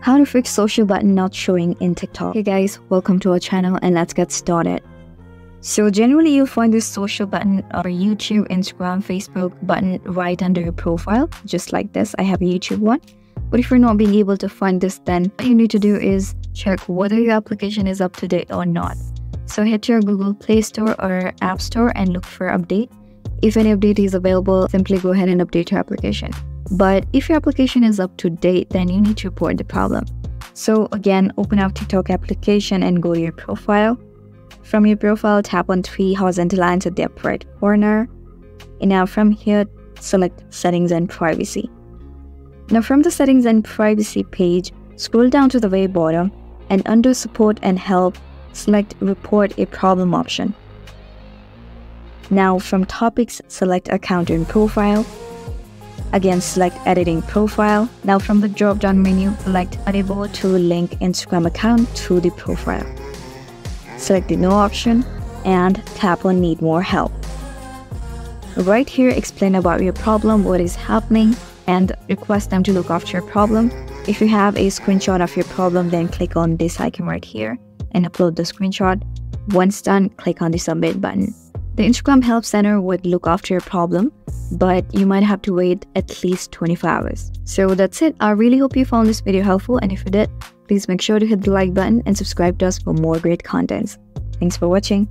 How to fix social button not showing in TikTok. Hey guys, welcome to our channel and let's get started. So generally you'll find this social button or YouTube, Instagram, Facebook button right under your profile, just like this. I have a YouTube one. But if you're not being able to find this, then what you need to do is check whether your application is up to date or not. So hit your Google Play Store or App Store and look for update. If any update is available, simply go ahead and update your application. But if your application is up to date, then you need to report the problem. So again, open up TikTok application and go to your profile. From your profile, tap on three horizontal lines at the upper right corner. And now from here, select Settings and Privacy. Now from the Settings and Privacy page, scroll down to the very bottom and under Support and Help, select Report a Problem option. Now from Topics, select Account and Profile Again, select editing profile. Now from the drop-down menu, select unable to link Instagram account to the profile. Select the no option and tap on need more help. Right here, explain about your problem, what is happening, and request them to look after your problem. If you have a screenshot of your problem, then click on this icon right here and upload the screenshot. Once done, click on the submit button. The Instagram Help Center would look after your problem, but you might have to wait at least 24 hours. So that's it. I really hope you found this video helpful and if you did, please make sure to hit the like button and subscribe to us for more great contents. Thanks for watching.